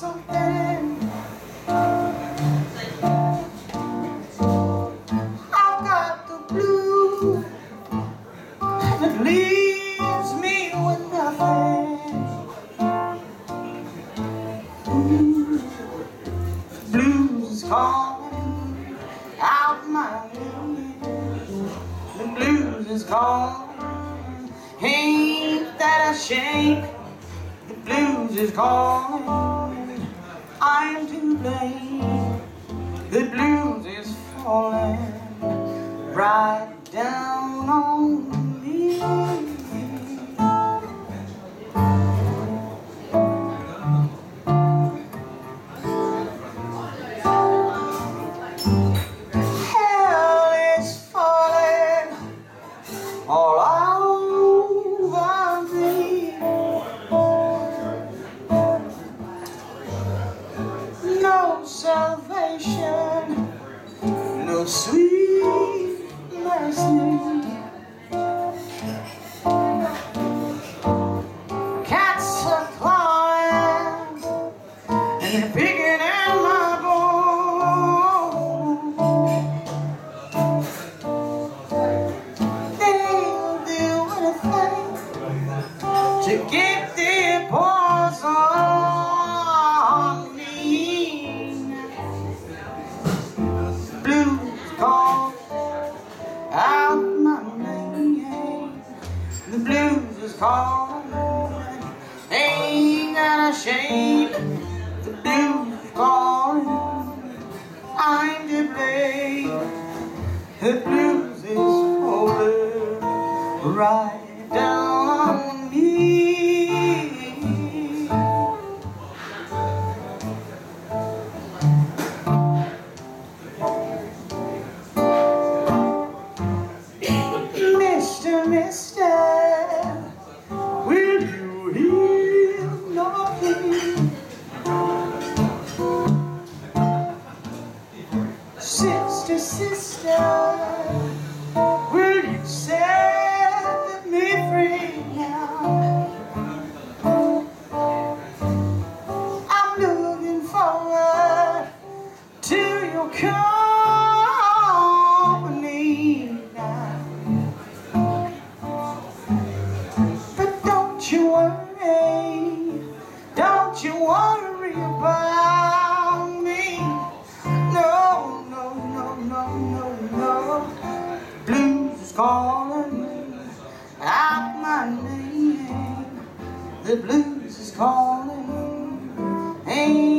I've got the blues And it leaves me with nothing. Blues is calling out my name. The blues is calling. Ain't that a shame? The blues is calling I'm to blame. The blues is falling Right down on me salvation, no sweet mercy. Cats are clawing and they're picking at my bones. They'll do anything to get their paws on is calling. Ain't got a shame. The blues calling. I'm to blame. The blues is falling right down Sister, name. The blues is calling. Ain't